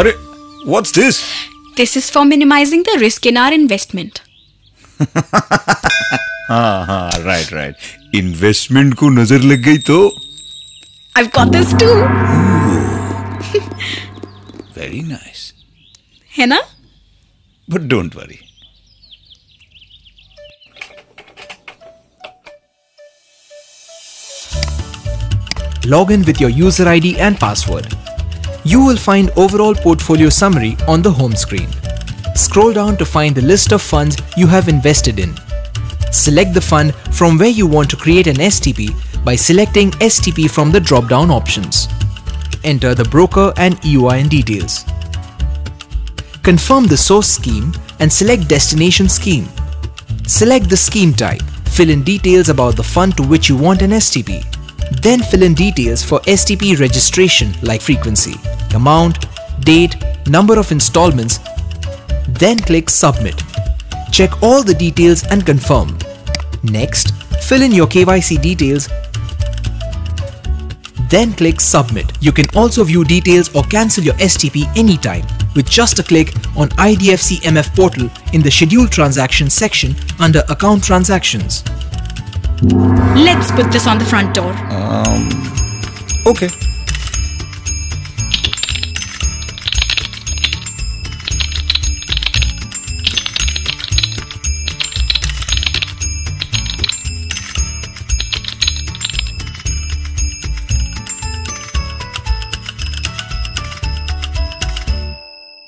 अरे what's this This is for minimizing the risk in our investment. हाँ हाँ right right investment को नज़र लग गई तो I've got this too. Very nice है ना but don't worry Log in with your user ID and password. You will find overall portfolio summary on the home screen. Scroll down to find the list of funds you have invested in. Select the fund from where you want to create an STP by selecting STP from the drop-down options. Enter the broker and EUIN details. Confirm the source scheme and select destination scheme. Select the scheme type. Fill in details about the fund to which you want an STP. Then fill in details for STP registration like frequency, amount, date, number of installments. Then click submit. Check all the details and confirm. Next, fill in your KYC details. Then click submit. You can also view details or cancel your STP anytime with just a click on IDFC MF portal in the scheduled transactions section under account transactions. Let's put this on the front door. Um, okay.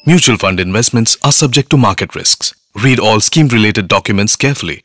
Mutual fund investments are subject to market risks. Read all scheme related documents carefully.